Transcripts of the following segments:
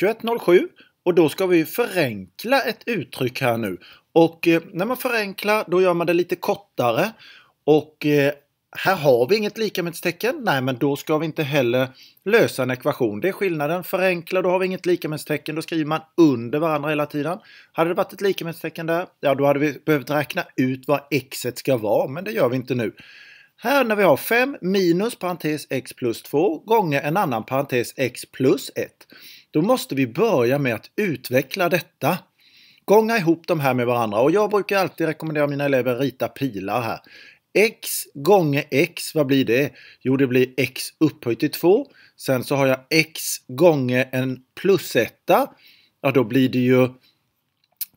2107 och då ska vi förenkla ett uttryck här nu. Och eh, när man förenklar då gör man det lite kortare. Och eh, här har vi inget likamedstecken. Nej, men då ska vi inte heller lösa en ekvation. Det är skillnaden. Förenkla, då har vi inget likamedstecken. Då skriver man under varandra hela tiden. Hade det varit ett likamedstecken där, ja då hade vi behövt räkna ut vad x ska vara, men det gör vi inte nu. Här när vi har 5 minus parentes x plus 2 gånger en annan parentes x plus 1. Då måste vi börja med att utveckla detta. Gånga ihop de här med varandra och jag brukar alltid rekommendera mina elever att rita pilar här. x gånger x, vad blir det? Jo, det blir x upphöjt till 2. Sen så har jag x gånger en plusetta. Ja, då blir det ju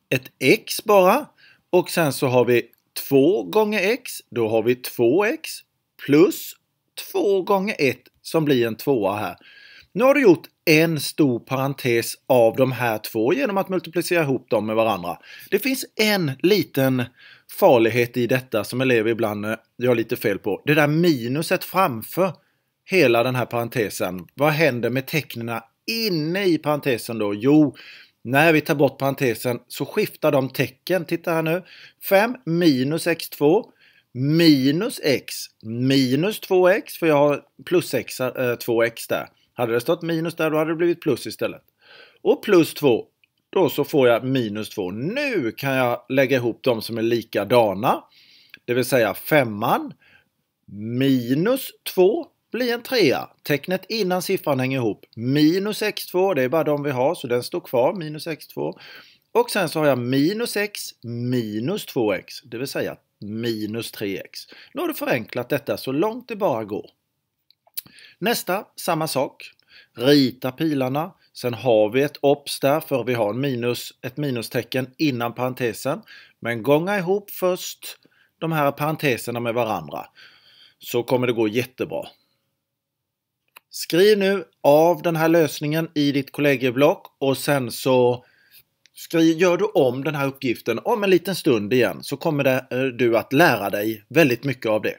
ett x bara. Och sen så har vi 2 gånger x, då har vi 2x plus 2 gånger 1 som blir en tvåa här. Nu har du gjort en stor parentes av de här två genom att multiplicera ihop dem med varandra. Det finns en liten farlighet i detta som elever ibland eh, gör lite fel på. Det där minuset framför hela den här parentesen. Vad händer med tecknen inne i parentesen då? Jo, när vi tar bort parentesen så skiftar de tecken. Titta här nu. 5 minus x2 minus x minus 2x för jag har plus x, eh, 2x där. Hade det stått minus där då hade det blivit plus istället. Och plus 2 då så får jag minus 2. Nu kan jag lägga ihop de som är likadana. Det vill säga femman minus 2 blir en trea. Tecknet innan siffran hänger ihop. Minus x2, det är bara de vi har så den står kvar, minus x2. Och sen så har jag minus x minus 2x, det vill säga minus 3x. Nu har du förenklat detta så långt det bara går. Nästa, samma sak. Rita pilarna. Sen har vi ett obs där för vi har en minus, ett minustecken innan parentesen. Men gånga ihop först de här parenteserna med varandra så kommer det gå jättebra. Skriv nu av den här lösningen i ditt kollegieblock och sen så skriv, gör du om den här uppgiften om en liten stund igen så kommer det, eh, du att lära dig väldigt mycket av det.